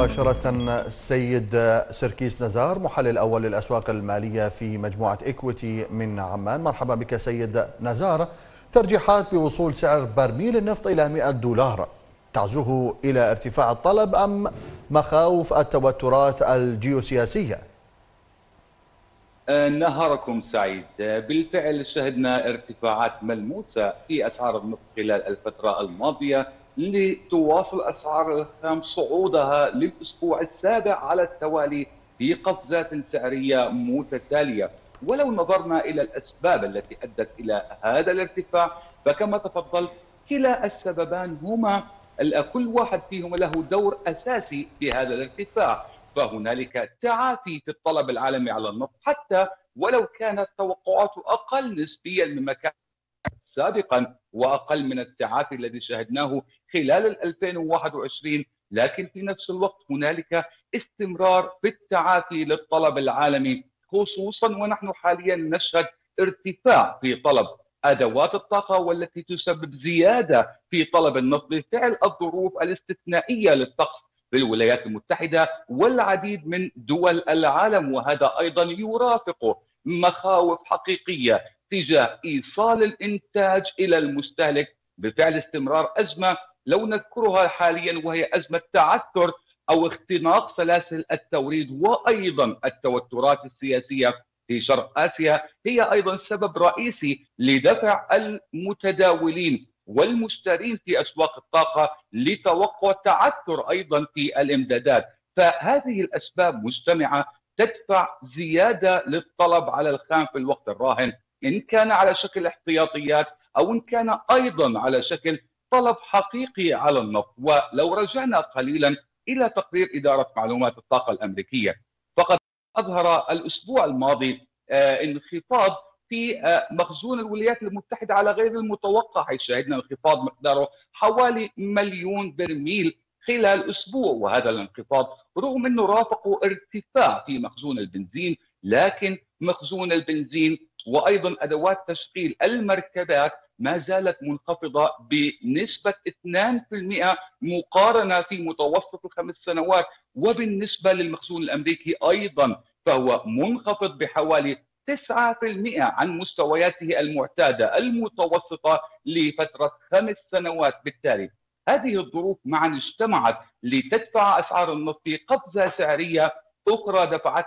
مباشرة السيد سركيس نزار محلل أول للأسواق المالية في مجموعة إكويتي من عمان. مرحبا بك سيد نزار. ترجيحات بوصول سعر برميل النفط إلى 100 دولار. تعزوه إلى ارتفاع الطلب أم مخاوف التوترات الجيوسياسية؟ نهاركم سعيد. بالفعل شهدنا ارتفاعات ملموسة في أسعار النفط خلال الفترة الماضية. لتواصل أسعار الخام صعودها للأسبوع السابع على التوالي في قفزات سعرية متتالية. ولو نظرنا إلى الأسباب التي أدت إلى هذا الارتفاع فكما تفضلت كلا السببان هما. كل واحد فيهم له دور أساسي في هذا الارتفاع. فهنالك تعافي في الطلب العالمي على النفط حتى ولو كانت توقعاته أقل نسبيا مما كان سابقا وأقل من التعافي الذي شاهدناه خلال 2021 لكن في نفس الوقت هنالك استمرار في التعافي للطلب العالمي خصوصا ونحن حاليا نشهد ارتفاع في طلب أدوات الطاقة والتي تسبب زيادة في طلب النفط بفعل الظروف الاستثنائية للطقس في الولايات المتحدة والعديد من دول العالم وهذا أيضا يرافقه مخاوف حقيقية تجاه إيصال الإنتاج إلى المستهلك بفعل استمرار أزمة لو نذكرها حاليا وهي أزمة تعثر أو اختناق سلاسل التوريد وأيضا التوترات السياسية في شرق آسيا هي أيضا سبب رئيسي لدفع المتداولين والمشترين في أسواق الطاقة لتوقع تعثر أيضا في الإمدادات. فهذه الأسباب مجتمعه تدفع زيادة للطلب على الخام في الوقت الراهن إن كان على شكل احتياطيات أو إن كان أيضا على شكل طلب حقيقي على النفط ولو رجعنا قليلا إلى تقرير إدارة معلومات الطاقة الأمريكية فقد أظهر الأسبوع الماضي انخفاض في مخزون الولايات المتحدة على غير المتوقع حيث شهدنا انخفاض مقداره حوالي مليون برميل خلال أسبوع. وهذا الانخفاض رغم أنه رافقه ارتفاع في مخزون البنزين لكن مخزون البنزين وأيضا أدوات تشغيل المركبات ما زالت منخفضة بنسبة 2% مقارنة في متوسط الخمس سنوات وبالنسبة للمخزون الأمريكي أيضا فهو منخفض بحوالي 9% عن مستوياته المعتادة المتوسطة لفترة خمس سنوات. بالتالي هذه الظروف معا اجتمعت لتدفع أسعار النفط في قفزة سعرية أخرى دفعت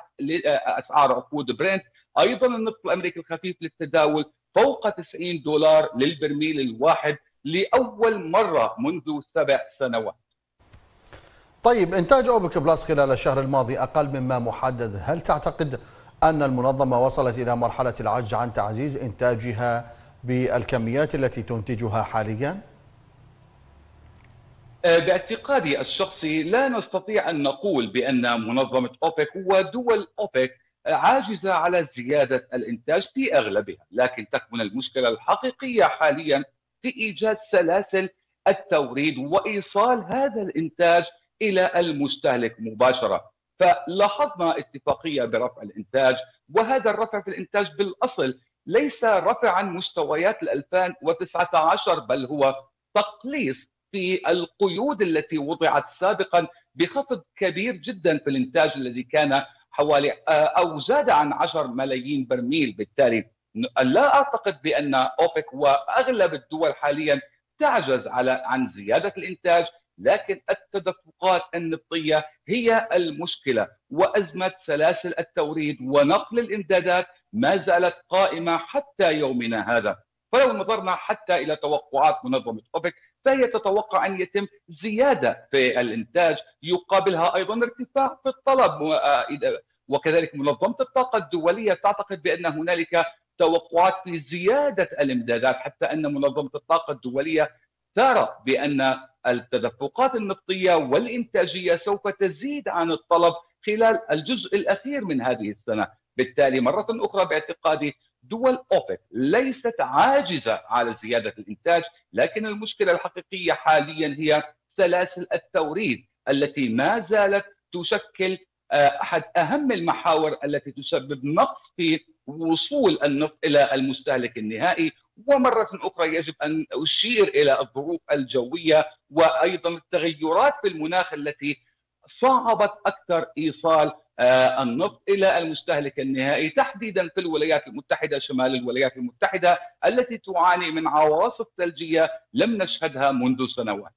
اسعار عقود برنت أيضا النفط الأمريكي الخفيف للتداول فوق 90 دولار للبرميل الواحد لأول مرة منذ سبع سنوات. طيب إنتاج أوبك بلس خلال الشهر الماضي أقل مما محدد، هل تعتقد أن المنظمة وصلت إلى مرحلة العجز عن تعزيز إنتاجها بالكميات التي تنتجها حاليا؟ باعتقادي الشخصي لا نستطيع أن نقول بأن منظمة أوبك ودول أوبك عاجزة على زيادة الإنتاج في أغلبها، لكن تكمن المشكلة الحقيقية حاليا في إيجاد سلاسل التوريد وإيصال هذا الإنتاج إلى المستهلك مباشرة، فلاحظنا اتفاقية برفع الإنتاج وهذا الرفع في الإنتاج بالأصل ليس رفع عن مستويات ال 2019 بل هو تقليص في القيود التي وضعت سابقا بخفض كبير جدا في الإنتاج الذي كان حوالي أو زاد عن 10 ملايين برميل. بالتالي لا أعتقد بأن أوبك وأغلب الدول حاليا تعجز على عن زيادة الإنتاج لكن التدفقات النفطية هي المشكلة. وأزمة سلاسل التوريد ونقل الإمدادات ما زالت قائمة حتى يومنا هذا. فلو نظرنا حتى إلى توقعات منظمة أوبك فهي تتوقع أن يتم زيادة في الإنتاج يقابلها أيضا ارتفاع في الطلب وكذلك منظمة الطاقة الدولية تعتقد بأن هنالك توقعات لزيادة الإمدادات حتى أن منظمة الطاقة الدولية ترى بأن التدفقات النفطية والإنتاجية سوف تزيد عن الطلب خلال الجزء الأخير من هذه السنة، بالتالي مرة أخرى باعتقادي دول أوبك ليست عاجزة على زيادة الإنتاج، لكن المشكلة الحقيقية حاليا هي سلاسل التوريد التي ما زالت تشكل أحد أهم المحاور التي تسبب نقص في وصول النفط إلى المستهلك النهائي. ومرة أخرى يجب أن أشير إلى الظروف الجوية وأيضا التغيرات في المناخ التي صعبت أكثر إيصال آه، النفط إلى المستهلك النهائي تحديدا في الولايات المتحدة شمال الولايات المتحدة التي تعاني من عواصف ثلجية لم نشهدها منذ سنوات.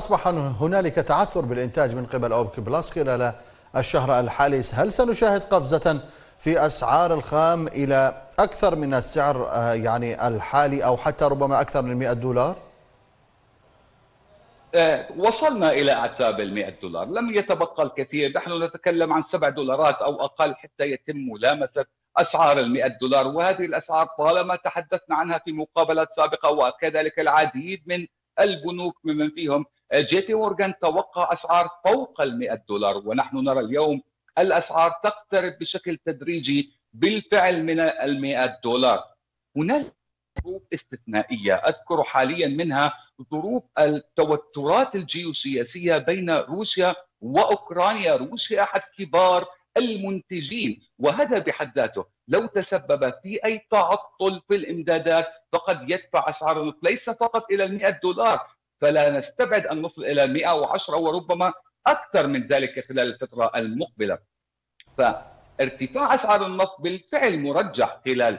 أصبح هنالك تعثر بالإنتاج من قبل أوبك بلس خلال الشهر الحالي، هل سنشاهد قفزة في أسعار الخام إلى أكثر من السعر آه، يعني الحالي أو حتى ربما أكثر من 100 دولار؟ آه، وصلنا إلى أعتاب المئة دولار. لم يتبقى الكثير. نحن نتكلم عن سبع دولارات أو أقل حتى يتم ملامسة أسعار المئة دولار. وهذه الأسعار طالما تحدثنا عنها في مقابلات سابقة وكذلك العديد من البنوك ممن فيهم. جي تي مورغان توقع أسعار فوق المئة دولار. ونحن نرى اليوم الأسعار تقترب بشكل تدريجي بالفعل من المئة دولار. هناك ظروف استثنائية. أذكر حاليا منها ظروف التوترات الجيوسياسية بين روسيا وأوكرانيا. روسيا أحد كبار المنتجين وهذا بحد ذاته. لو تسبب في أي تعطل في الإمدادات فقد يدفع أسعار النفط. ليس فقط إلى 100 دولار فلا نستبعد أن نصل إلى 110 وربما أكثر من ذلك خلال الفترة المقبلة. فارتفاع أسعار النفط بالفعل مرجح خلال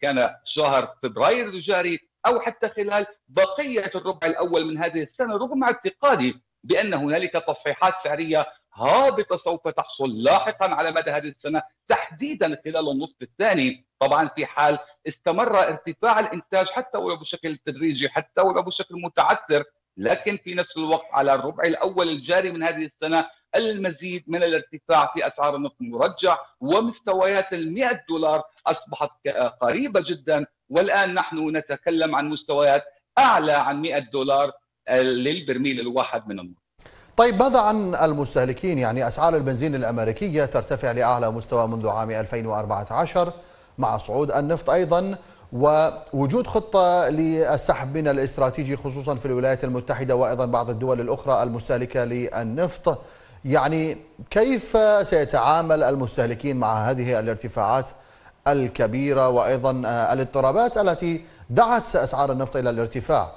كان شهر فبراير الجاري أو حتى خلال بقية الربع الأول من هذه السنة رغم اعتقادي بأن هنالك تصحيحات سعريه هابطة سوف تحصل لاحقا على مدى هذه السنة تحديدا خلال النصف الثاني. طبعا في حال استمر ارتفاع الإنتاج حتى ولو بشكل تدريجي حتى ولو بشكل متعثر لكن في نفس الوقت على الربع الأول الجاري من هذه السنة المزيد من الارتفاع في أسعار النفط المرجع ومستويات ال 100 دولار أصبحت قريبة جدا. والآن نحن نتكلم عن مستويات أعلى عن 100 دولار للبرميل الواحد من النفط. طيب ماذا عن المستهلكين؟ يعني أسعار البنزين الأمريكية ترتفع لأعلى مستوى منذ عام 2014 مع صعود النفط أيضا ووجود خطة للسحب من الاستراتيجي خصوصا في الولايات المتحدة وأيضا بعض الدول الأخرى المستهلكة للنفط. يعني كيف سيتعامل المستهلكين مع هذه الارتفاعات الكبيرة وأيضا الاضطرابات التي دعت أسعار النفط إلى الارتفاع؟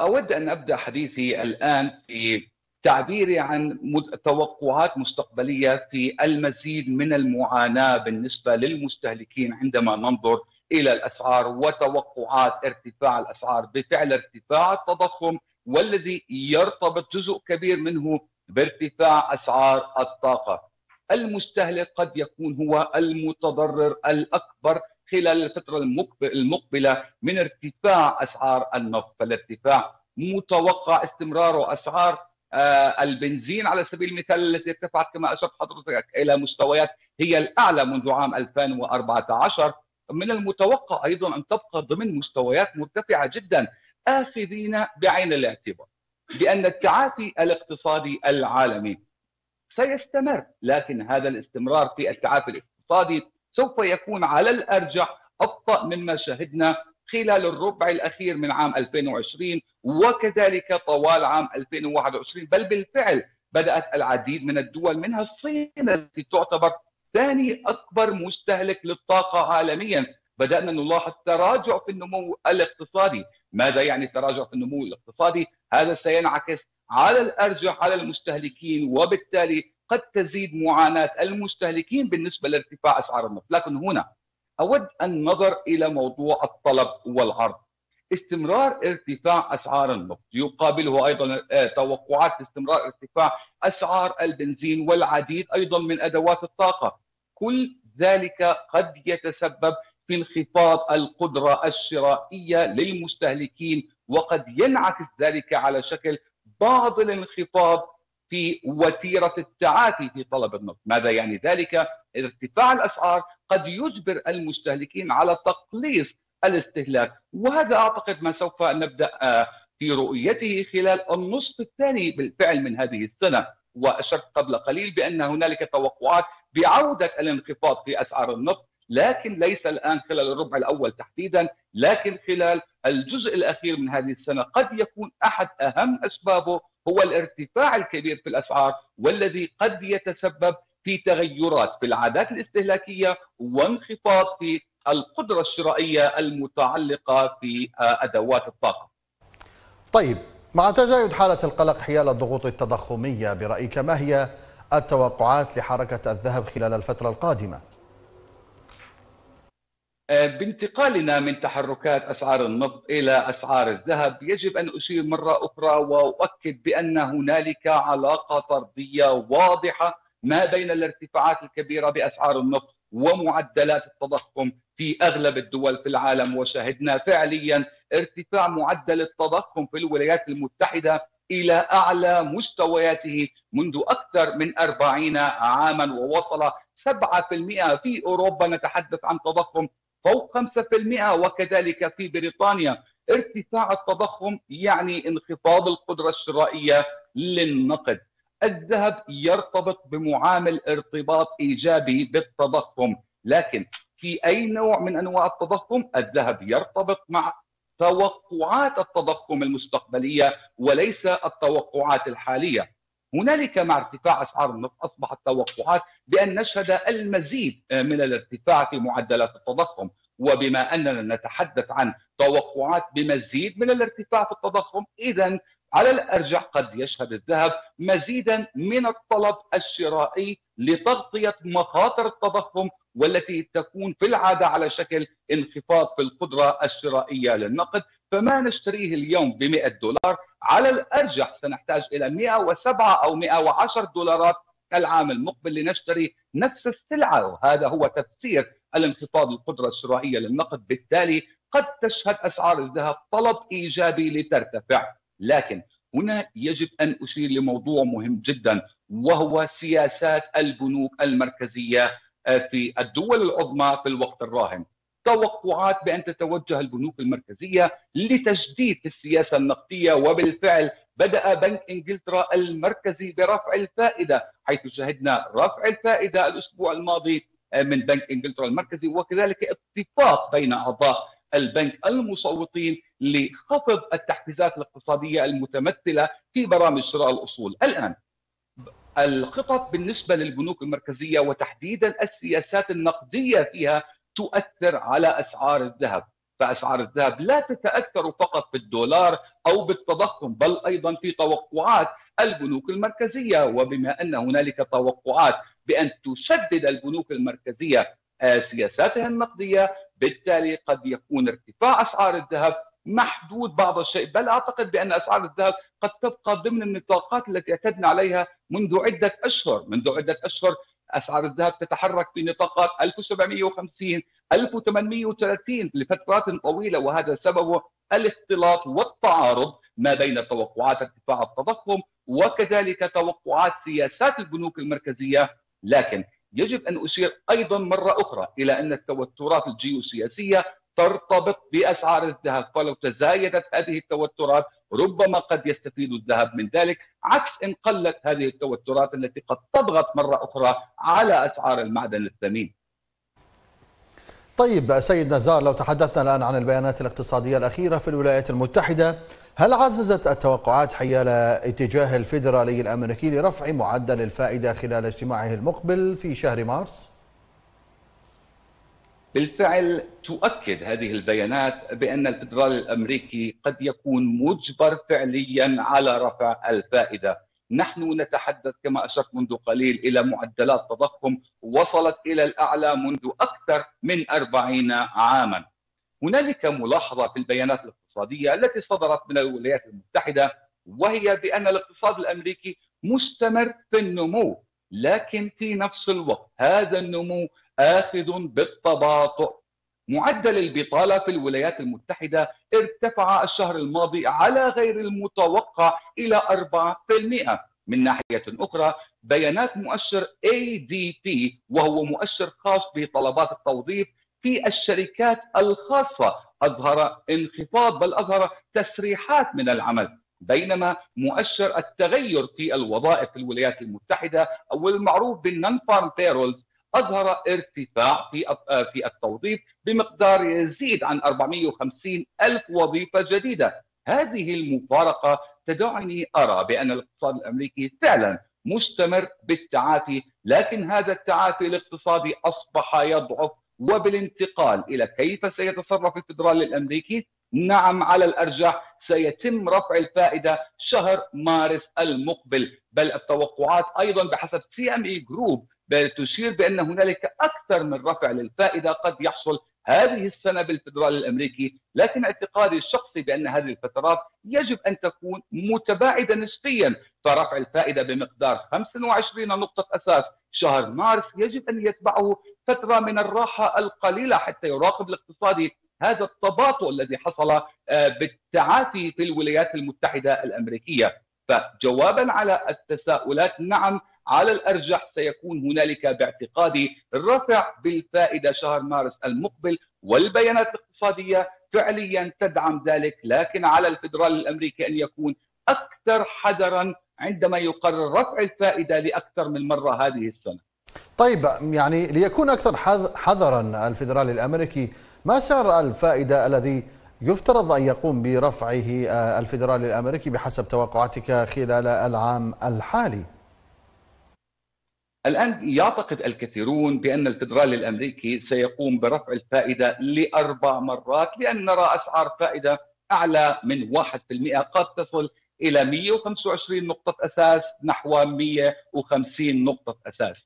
أود أن أبدأ حديثي الآن في تعبيري عن توقعات مستقبلية في المزيد من المعاناة بالنسبة للمستهلكين عندما ننظر إلى الأسعار وتوقعات ارتفاع الأسعار بفعل ارتفاع التضخم والذي يرتبط جزء كبير منه بارتفاع أسعار الطاقة. المستهلك قد يكون هو المتضرر الأكبر خلال الفترة المقبلة من ارتفاع أسعار النفط، فالارتفاع متوقع استمرار أسعار البنزين على سبيل المثال التي ارتفعت كما أشرت حضرتك إلى مستويات هي الأعلى منذ عام 2014 من المتوقع أيضا أن تبقى ضمن مستويات مرتفعة جدا آخذين بعين الاعتبار بأن التعافي الاقتصادي العالمي سيستمر لكن هذا الاستمرار في التعافي الاقتصادي سوف يكون على الأرجح أبطأ مما شهدنا خلال الربع الأخير من عام 2020 وكذلك طوال عام 2021 بل بالفعل بدأت العديد من الدول منها الصين التي تعتبر ثاني أكبر مستهلك للطاقة عالميا. بدأنا نلاحظ تراجع في النمو الاقتصادي. ماذا يعني تراجع في النمو الاقتصادي؟ هذا سينعكس على الأرجح على المستهلكين وبالتالي قد تزيد معاناة المستهلكين بالنسبة لارتفاع أسعار النفط. لكن هنا أود النظر إلى موضوع الطلب والعرض. استمرار ارتفاع أسعار النفط. يقابله أيضا آه، توقعات استمرار ارتفاع أسعار البنزين والعديد أيضا من أدوات الطاقة. كل ذلك قد يتسبب في انخفاض القدرة الشرائية للمستهلكين وقد ينعكس ذلك على شكل بعض الانخفاض في وتيرة التعافي في طلب النفط. ماذا يعني ذلك؟ ارتفاع الأسعار قد يجبر المستهلكين على تقليص الاستهلاك. وهذا أعتقد ما سوف نبدأ آه، في رؤيته خلال النصف الثاني بالفعل من هذه السنة. وأشرت قبل قليل بأن هنالك توقعات بعودة الانخفاض في أسعار النفط لكن ليس الآن خلال الربع الأول تحديدا لكن خلال الجزء الأخير من هذه السنة قد يكون أحد أهم أسبابه هو الارتفاع الكبير في الأسعار والذي قد يتسبب في تغيرات في العادات الاستهلاكية وانخفاض في القدرة الشرائية المتعلقة في أدوات الطاقة. طيب مع تزايد حالة القلق حيال الضغوط التضخمية برأيك ما هي التوقعات لحركة الذهب خلال الفترة القادمة؟ آه، بانتقالنا من تحركات أسعار النفط إلى أسعار الذهب يجب أن أشير مرة أخرى وأؤكد بأن هنالك علاقة طردية واضحة ما بين الارتفاعات الكبيرة بأسعار النفط ومعدلات التضخم في أغلب الدول في العالم. وشهدنا فعليا ارتفاع معدل التضخم في الولايات المتحدة إلى أعلى مستوياته منذ أكثر من 40 عاما ووصل 7% في أوروبا نتحدث عن تضخم فوق 5% وكذلك في بريطانيا ارتفاع التضخم يعني انخفاض القدرة الشرائية للنقد. الذهب يرتبط بمعامل ارتباط إيجابي بالتضخم. لكن في أي نوع من أنواع التضخم؟ الذهب يرتبط مع توقعات التضخم المستقبلية وليس التوقعات الحالية. هنالك مع ارتفاع أسعار النفط أصبحت توقعات بأن نشهد المزيد من الارتفاع في معدلات التضخم. وبما أننا نتحدث عن توقعات بمزيد من الارتفاع في التضخم اذا على الأرجح قد يشهد الذهب مزيدا من الطلب الشرائي لتغطية مخاطر التضخم والتي تكون في العادة على شكل انخفاض في القدرة الشرائية للنقد. فما نشتريه اليوم ب 100 دولار؟ على الأرجح سنحتاج إلى 107 أو 110 دولارات العام المقبل لنشتري نفس السلعة وهذا هو تفسير الانخفاض القدرة الشرائية للنقد. بالتالي قد تشهد أسعار الذهب طلب إيجابي لترتفع لكن هنا يجب أن أشير لموضوع مهم جدا وهو سياسات البنوك المركزية في الدول العظمى في الوقت الراهن. توقعات بأن تتوجه البنوك المركزية لتجديد السياسة النقدية وبالفعل بدأ بنك إنجلترا المركزي برفع الفائدة حيث شهدنا رفع الفائدة الأسبوع الماضي من بنك إنجلترا المركزي وكذلك اتفاق بين أعضاء البنك المصوتين لخفض التحفيزات الاقتصادية المتمثلة في برامج شراء الأصول. الآن الخطط بالنسبة للبنوك المركزية وتحديدا السياسات النقدية فيها تؤثر على أسعار الذهب. فأسعار الذهب لا تتأثر فقط بالدولار أو بالتضخم بل أيضا في توقعات البنوك المركزية. وبما أن هنالك توقعات بأن تشدد البنوك المركزية آه، سياساتها النقدية بالتالي قد يكون ارتفاع أسعار الذهب محدود بعض الشيء بل أعتقد بأن أسعار الذهب قد تبقى ضمن النطاقات التي اعتدنا عليها منذ عدة أشهر. منذ عدة أشهر أسعار الذهب تتحرك في نطاقات 1750 1830 لفترات طويلة وهذا سببه الاختلاط والتعارض ما بين توقعات ارتفاع التضخم وكذلك توقعات سياسات البنوك المركزية. لكن يجب أن أشير أيضا مرة أخرى إلى أن التوترات الجيوسياسية ترتبط بأسعار الذهب فلو تزايدت هذه التوترات ربما قد يستفيد الذهب من ذلك عكس إن قلت هذه التوترات التي قد تضغط مرة أخرى على أسعار المعدن الثمين. طيب سيد نزار لو تحدثنا الآن عن البيانات الاقتصادية الأخيرة في الولايات المتحدة هل عززت التوقعات حيال اتجاه الفيدرالي الأمريكي لرفع معدل الفائدة خلال اجتماعه المقبل في شهر مارس؟ بالفعل تؤكد هذه البيانات بأن الفدرالي الأمريكي قد يكون مجبر فعليا على رفع الفائدة. نحن نتحدث كما أشرت منذ قليل إلى معدلات تضخم وصلت إلى الأعلى منذ أكثر من 40 عاما. هنالك ملاحظة في البيانات الاقتصادية التي صدرت من الولايات المتحدة وهي بأن الاقتصاد الأمريكي مستمر في النمو لكن في نفس الوقت هذا النمو آخذ بالتباطؤ. معدل البطالة في الولايات المتحدة ارتفع الشهر الماضي على غير المتوقع إلى 4% من ناحية أخرى بيانات مؤشر ADP وهو مؤشر خاص بطلبات التوظيف في الشركات الخاصة. أظهر انخفاض بل أظهر تسريحات من العمل بينما مؤشر التغير في الوظائف في الولايات المتحدة أو المعروف بالنون فارم بيرولز أظهر ارتفاع في في التوظيف بمقدار يزيد عن 450 ألف وظيفة جديدة. هذه المفارقة تدعني أرى بأن الاقتصاد الأمريكي فعلا مستمر بالتعافي لكن هذا التعافي الاقتصادي أصبح يضعف وبالانتقال إلى كيف سيتصرف الفدرالي الأمريكي؟ نعم على الأرجح سيتم رفع الفائدة شهر مارس المقبل. بل التوقعات أيضا بحسب CME Group تشير بأن هنالك أكثر من رفع للفائدة قد يحصل هذه السنة بالفدرالي الأمريكي لكن اعتقادي الشخصي بأن هذه الفترات يجب أن تكون متباعدة نسبيا. فرفع الفائدة بمقدار 25 نقطة أساس شهر مارس يجب أن يتبعه فترة من الراحة القليلة حتى يراقب الاقتصادي هذا التباطؤ الذي حصل آه، بالتعافي في الولايات المتحدة الأمريكية. فجوابا على التساؤلات نعم على الأرجح سيكون هنالك باعتقادي رفع بالفائدة شهر مارس المقبل والبيانات الاقتصادية فعليا تدعم ذلك لكن على الفدرال الأمريكي أن يكون أكثر حذرا عندما يقرر رفع الفائدة لأكثر من مرة هذه السنة. طيب يعني ليكون أكثر حذرا الفدرالي الأمريكي ما سعر الفائدة الذي يفترض أن يقوم برفعه آه، الفدرالي الأمريكي بحسب توقعاتك خلال العام الحالي؟ الآن يعتقد الكثيرون بأن الفدرالي الأمريكي سيقوم برفع الفائدة لأربع مرات لأن نرى أسعار فائدة أعلى من 1% قد تصل إلى 125 نقطة أساس نحو 150 نقطة أساس.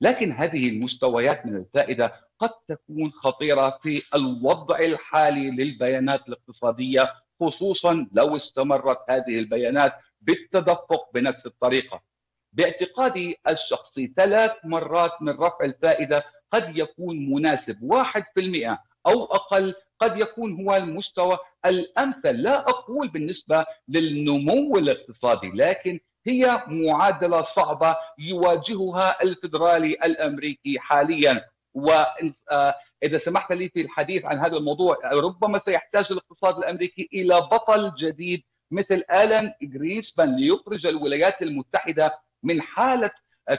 لكن هذه المستويات من الفائدة قد تكون خطيرة في الوضع الحالي للبيانات الاقتصادية خصوصا لو استمرت هذه البيانات بالتدفق بنفس الطريقة. باعتقادي الشخصي ثلاث مرات من رفع الفائدة قد يكون مناسب. واحد في المئة أو أقل قد يكون هو المستوى الأمثل. لا أقول بالنسبة للنمو الاقتصادي لكن هي معادلة صعبة يواجهها الفدرالي الأمريكي حاليا. وإذا سمحت لي في الحديث عن هذا الموضوع ربما سيحتاج الاقتصاد الأمريكي إلى بطل جديد مثل آلان جريسبان ليخرج الولايات المتحدة من حالة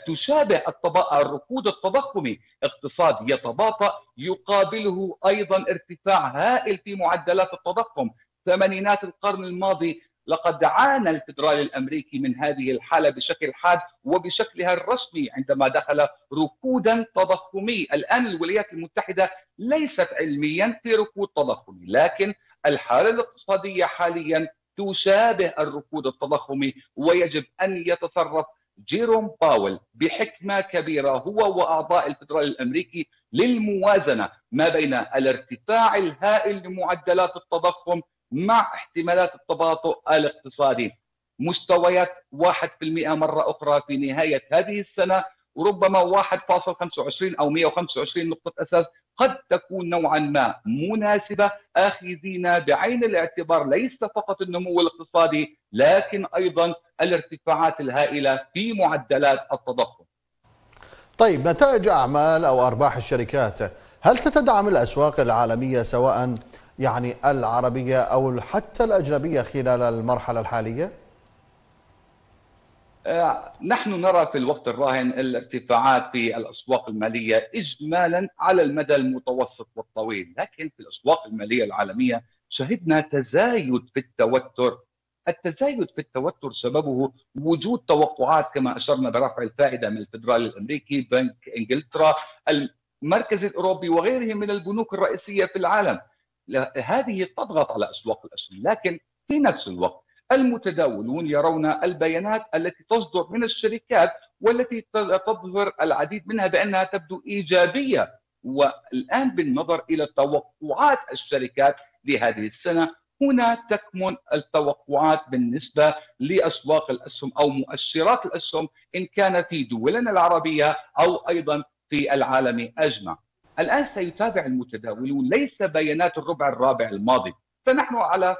تشابه الركود التضخمي. اقتصاد يتباطأ يقابله أيضا ارتفاع هائل في معدلات التضخم. ثمانينات القرن الماضي لقد عانى الفدرالي الأمريكي من هذه الحالة بشكل حاد وبشكلها الرسمي عندما دخل ركودا تضخمي، الآن الولايات المتحدة ليست علميا في ركود تضخمي، لكن الحالة الاقتصادية حاليا تشابه الركود التضخمي ويجب أن يتصرف جيروم باول بحكمة كبيرة هو وأعضاء الفدرالي الأمريكي للموازنة ما بين الارتفاع الهائل لمعدلات التضخم مع احتمالات التباطؤ الاقتصادي. مستويات 1% مرة أخرى في نهاية هذه السنة وربما 1.25 أو 125 نقطة أساس قد تكون نوعا ما مناسبة آخذين بعين الاعتبار ليس فقط النمو الاقتصادي لكن أيضا الارتفاعات الهائلة في معدلات التضخم طيب نتائج أعمال أو أرباح الشركات هل ستدعم الأسواق العالمية سواء يعني العربية أو حتى الأجنبية خلال المرحلة الحالية؟ آه، نحن نرى في الوقت الراهن الارتفاعات في الأسواق المالية اجمالا على المدى المتوسط والطويل، لكن في الأسواق المالية العالمية شهدنا تزايد في التوتر التزايد في التوتر سببه وجود توقعات كما أشرنا برفع الفائدة من الفدرالي الأمريكي، بنك إنجلترا، المركز الأوروبي وغيرهم من البنوك الرئيسية في العالم. هذه تضغط على أسواق الأسهم، لكن في نفس الوقت المتداولون يرون البيانات التي تصدر من الشركات والتي تظهر العديد منها بأنها تبدو إيجابية والآن بالنظر إلى توقعات الشركات لهذه السنة هنا تكمن التوقعات بالنسبة لأسواق الأسهم أو مؤشرات الأسهم إن كان في دولنا العربية أو أيضا في العالم أجمع. الآن سيتابع المتداولون ليس بيانات الربع الرابع الماضي، فنحن على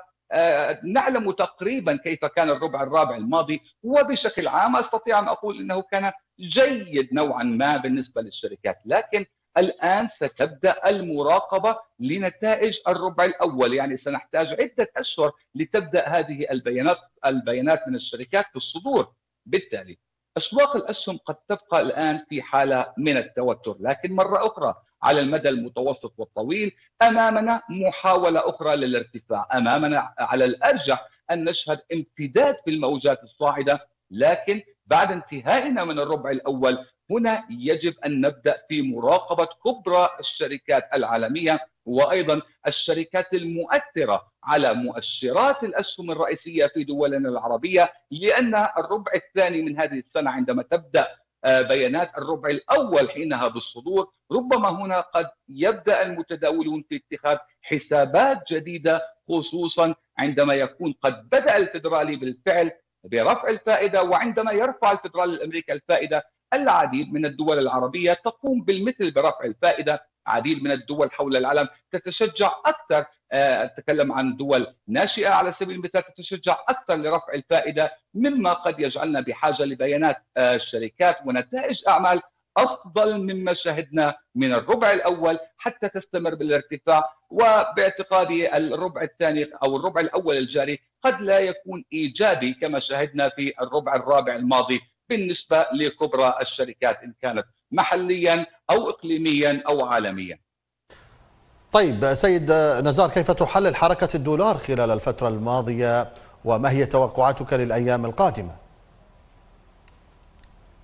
نعلم تقريبا كيف كان الربع الرابع الماضي وبشكل عام أستطيع أن أقول إنه كان جيد نوعا ما بالنسبة للشركات. لكن الآن ستبدأ المراقبة لنتائج الربع الأول. يعني سنحتاج عدة أشهر لتبدأ هذه البيانات البيانات من الشركات في الصدور. بالتالي أسواق الأسهم قد تبقى الآن في حالة من التوتر. لكن مرة أخرى على المدى المتوسط والطويل أمامنا محاولة أخرى للارتفاع أمامنا على الأرجح أن نشهد امتداد في الموجات الصاعدة لكن بعد انتهائنا من الربع الأول هنا يجب أن نبدأ في مراقبة كبرى الشركات العالمية وأيضا الشركات المؤثرة على مؤشرات الأسهم الرئيسية في دولنا العربية لأن الربع الثاني من هذه السنة عندما تبدأ بيانات الربع الأول حينها بالصدور ربما هنا قد يبدأ المتداولون في اتخاذ حسابات جديدة خصوصا عندما يكون قد بدأ الفدرالي بالفعل برفع الفائدة وعندما يرفع الفدرالي الأمريكي الفائدة العديد من الدول العربية تقوم بالمثل برفع الفائدة عديد من الدول حول العالم تتشجع أكثر آه، أتكلم عن دول ناشئة على سبيل المثال تتشجع أكثر لرفع الفائدة مما قد يجعلنا بحاجة لبيانات الشركات ونتائج أعمال أفضل مما شهدنا من الربع الأول حتى تستمر بالارتفاع. وباعتقادي الربع الثاني أو الربع الأول الجاري قد لا يكون إيجابي كما شهدنا في الربع الرابع الماضي بالنسبة لكبرى الشركات إن كانت محليا أو اقليميا أو عالميا. طيب سيد نزار كيف تحلل حركة الدولار خلال الفترة الماضية وما هي توقعاتك للأيام القادمة؟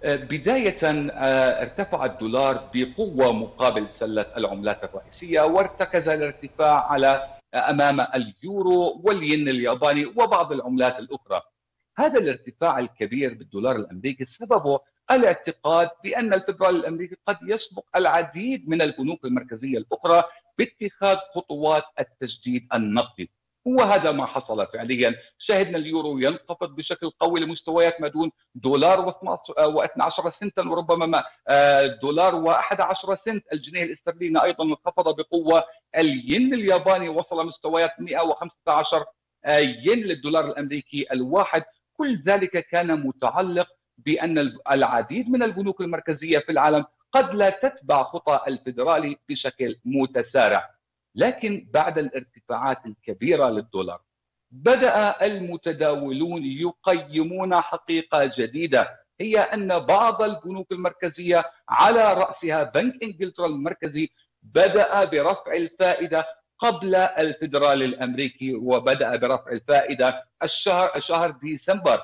بداية آه، ارتفع الدولار بقوة مقابل سلة العملات الرئيسية وارتكز الارتفاع على آه، أمام اليورو والين الياباني وبعض العملات الأخرى هذا الارتفاع الكبير بالدولار الأمريكي سببه الاعتقاد بأن الفدرال الأمريكي قد يسبق العديد من البنوك المركزية الأخرى باتخاذ خطوات التجديد النقدي. وهذا ما حصل فعليا. شهدنا اليورو ينخفض بشكل قوي لمستويات ما دون دولار و12 سنتا وربما ما آه، دولار و11 سنت. الجنيه الاسترليني أيضا انخفض بقوة. الين الياباني وصل مستويات 115 آه، ين للدولار الأمريكي الواحد. كل ذلك كان متعلق بأن العديد من البنوك المركزية في العالم قد لا تتبع خطى الفيدرالي بشكل متسارع لكن بعد الارتفاعات الكبيرة للدولار بدأ المتداولون يقيمون حقيقة جديدة هي أن بعض البنوك المركزية على رأسها بنك إنجلترا المركزي بدأ برفع الفائدة قبل الفدرالي الأمريكي وبدأ برفع الفائدة الشهر شهر ديسمبر.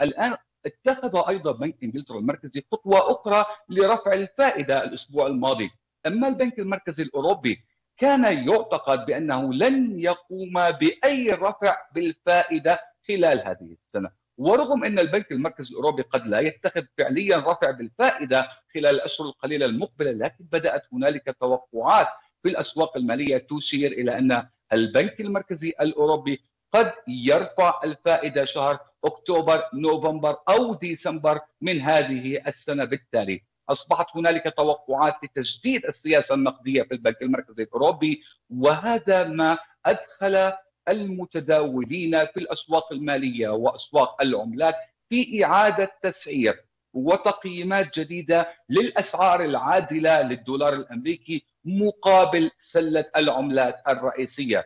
الآن اتخذ أيضا بنك إنجلترا المركزي خطوة أخرى لرفع الفائدة الأسبوع الماضي. أما البنك المركزي الأوروبي كان يعتقد بأنه لن يقوم بأي رفع بالفائدة خلال هذه السنة. ورغم أن البنك المركزي الأوروبي قد لا يتخذ فعليا رفع بالفائدة خلال الأشهر القليلة المقبلة لكن بدأت هنالك توقعات في الأسواق المالية تشير إلى أن البنك المركزي الأوروبي قد يرفع الفائدة شهر أكتوبر نوفمبر أو ديسمبر من هذه السنة بالتالي أصبحت هنالك توقعات لتجديد السياسة النقدية في البنك المركزي الأوروبي وهذا ما أدخل المتداولين في الأسواق المالية وأسواق العملات في إعادة تسعير وتقييمات جديدة للأسعار العادلة للدولار الأمريكي مقابل سلة العملات الرئيسية.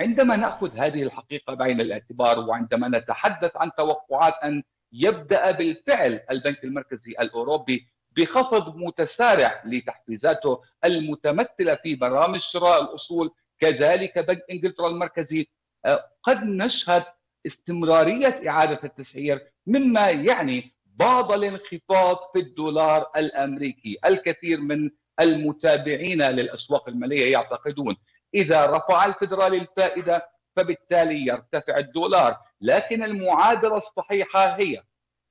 عندما نأخذ هذه الحقيقة بعين الاعتبار وعندما نتحدث عن توقعات أن يبدأ بالفعل البنك المركزي الأوروبي بخفض متسارع لتحفيزاته المتمثلة في برامج شراء الأصول كذلك بنك إنجلترا المركزي آه، قد نشهد استمرارية إعادة التسعير مما يعني بعض الانخفاض في الدولار الأمريكي الكثير من المتابعين للأسواق المالية يعتقدون إذا رفع الفدرالي الفائدة فبالتالي يرتفع الدولار. لكن المعادلة الصحيحة هي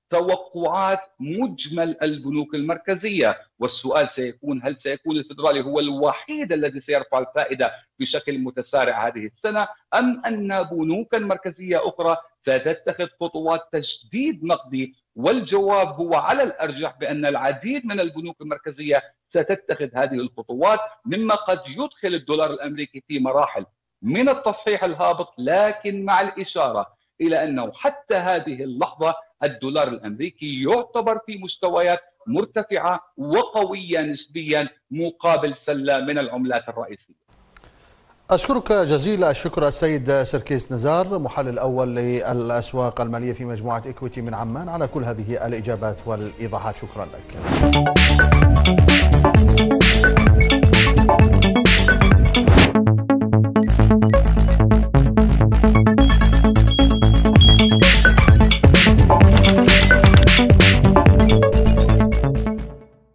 توقعات مجمل البنوك المركزية. والسؤال سيكون هل سيكون الفدرالي هو الوحيد الذي سيرفع الفائدة بشكل متسارع هذه السنة أم أن بنوكا مركزية أخرى ستتخذ خطوات تجديد نقدي؟ والجواب هو على الأرجح بأن العديد من البنوك المركزية ستتخذ هذه الخطوات مما قد يدخل الدولار الأمريكي في مراحل من التصحيح الهابط لكن مع الإشارة إلى أنه حتى هذه اللحظة الدولار الأمريكي يعتبر في مستويات مرتفعة وقوية نسبيا مقابل سلة من العملات الرئيسية. أشكرك جزيل الشكر السيد سركيس نزار محلل الأول للأسواق المالية في مجموعة إكويتي من عمان على كل هذه الإجابات والإيضاحات شكرا لك